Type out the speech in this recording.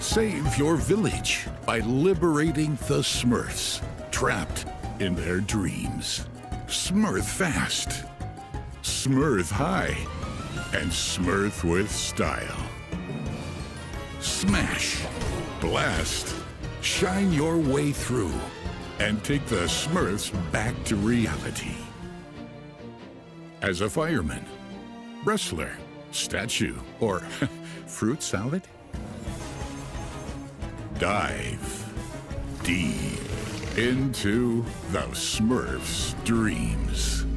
Save your village by liberating the Smurfs, trapped in their dreams. Smurf fast, Smurf high, and Smurf with style. Smash, blast, shine your way through, and take the Smurfs back to reality. As a fireman, wrestler, statue, or fruit salad? Dive deep into the Smurfs' dreams.